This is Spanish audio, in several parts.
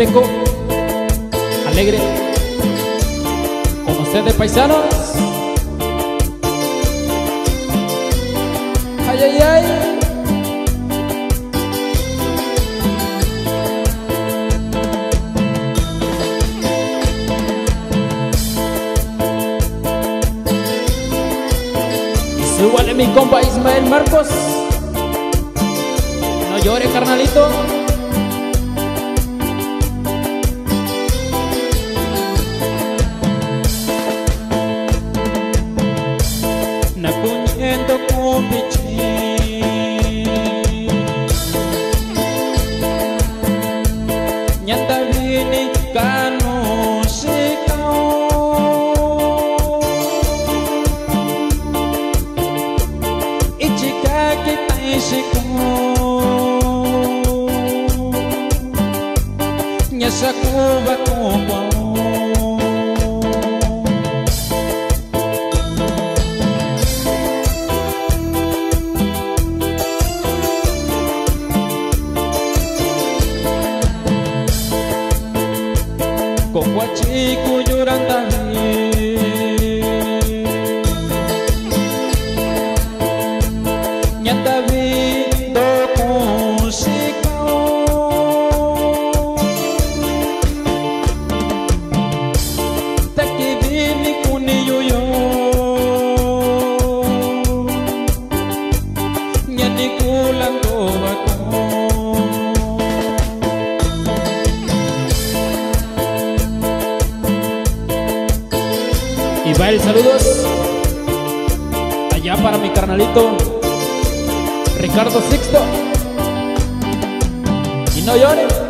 Huasteco, alegre, con ustedes paisanos. Ay, ay, ay. Súbale mi compa Ismael Marcos. No llore, carnalito. samba com o balão. Con guachico llorando Saludos allá para mi carnalito Ricardo Sixto. Y no llore.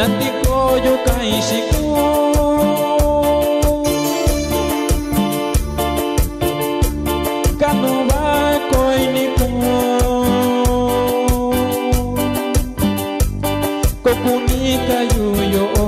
nanti koyo kaisiku Kanu ba koi niku Kokunika yuyo Takundido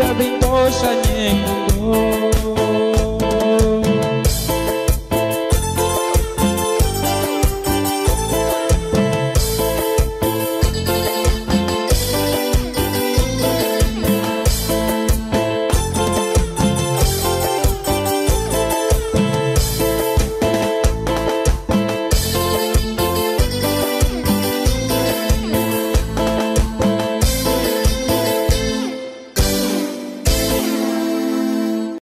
Chabindosa nyekundo